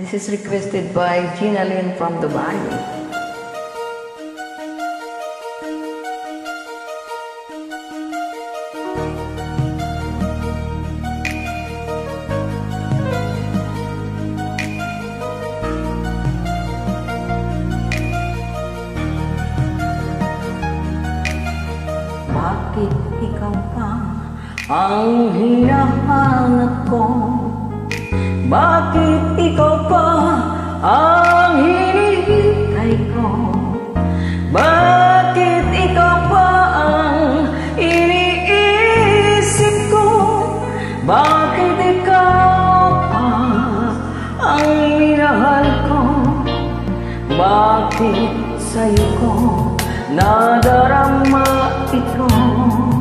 This is requested by Jean Allen from Dubai. Bakit ikaw pa ang hinahanap ko? Bakit ang hinihintay ko? Bakit ikaw pa ang iniisip ko? Bakit ikaw pa ang minahal ko? Bakit sa'yo ko nadarama ito?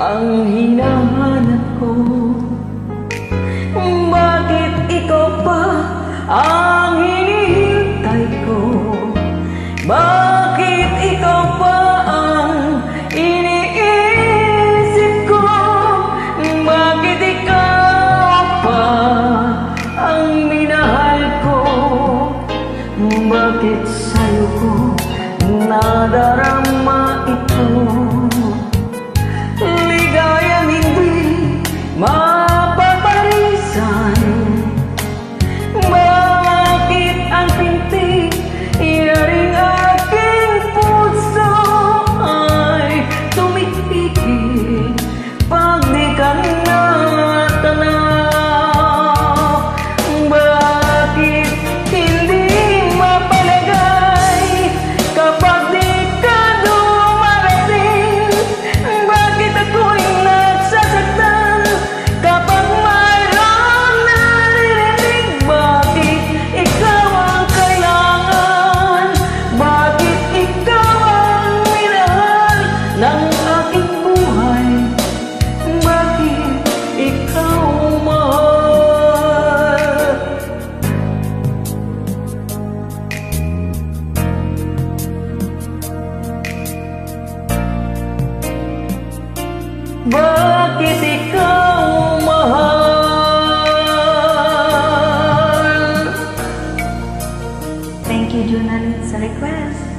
ang hinahanap ko bertitik kau mohon. Thank you Junan, it's request.